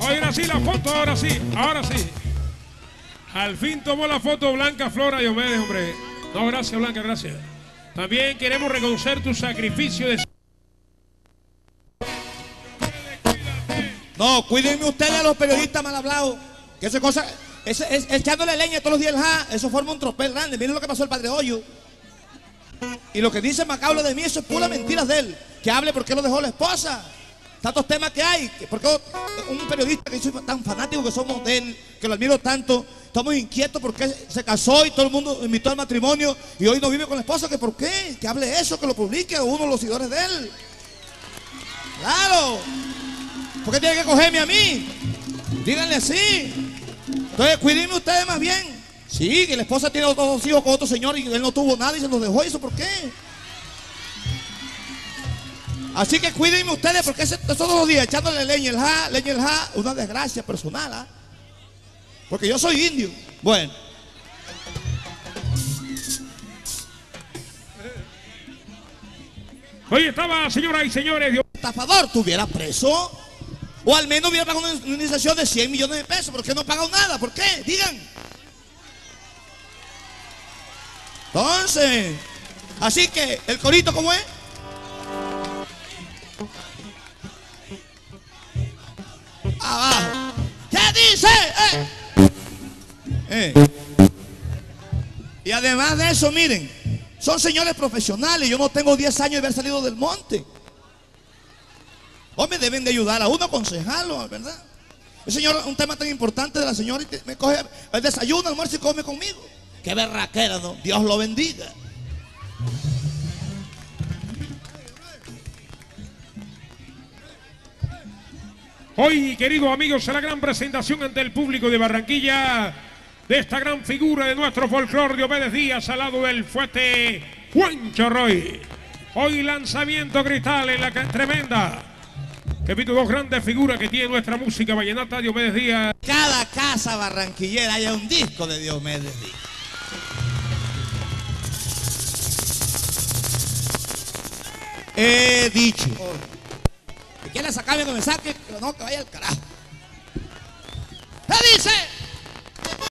Ahora sí la foto, ahora sí, ahora sí. Al fin tomó la foto Blanca Flora Diomedes, hombre. No, gracias Blanca, gracias. También queremos reconocer tu sacrificio de... No, cuídenme ustedes a los periodistas mal hablados. Esa cosa, echándole leña todos los días, ja, eso forma un tropel grande. Miren lo que pasó el padre Hoyo. Y lo que dice Macabro de mí, eso es pura mentira de él. Que hable porque lo dejó la esposa. Tantos temas que hay. que Porque un periodista que soy tan fanático que somos de él, que lo admiro tanto, estamos inquietos porque se casó y todo el mundo invitó al matrimonio y hoy no vive con la esposa. ¿Que por qué? Que hable eso, que lo publique uno de los seguidores de él. Claro. ¿Por qué tiene que cogerme a mí? Díganle así. Entonces, cuídenme ustedes más bien. Sí, que la esposa tiene otros dos hijos con otro señor y él no tuvo nada y se los dejó. ¿Y eso por qué? Así que cuídenme ustedes porque ese, todos los días echándole leña el ja, leña el ja, una desgracia personal. ¿ah? Porque yo soy indio. Bueno. Hoy estaba, señoras y señores, Dios- estafador tuviera preso. O al menos hubiera pagado una indemnización de 100 millones de pesos. ¿Por qué no ha pagado nada? ¿Por qué? Digan. Entonces, así que el corito, ¿cómo es? Abajo. ¿Qué dice? Eh. Eh. Y además de eso, miren, son señores profesionales. Yo no tengo 10 años de haber salido del monte. O me deben de ayudar a uno aconsejarlo, ¿verdad? El señor, un tema tan importante de la señora, y me coge el desayuno, almuerzo y come conmigo. Qué berraquera, ¿no? Dios lo bendiga. Hoy, queridos amigos, será gran presentación ante el público de Barranquilla de esta gran figura de nuestro folclore Diomedes Díaz al lado del fuerte Juancho Roy. Hoy lanzamiento cristal en la tremenda. Repito, dos grandes figuras que tiene nuestra música vallenata Diomedes Díaz. Cada casa barranquillera haya un disco de Dios me bendiga. He dicho. Sacarme que me saque, pero no que vaya al carajo. ¿Qué dice?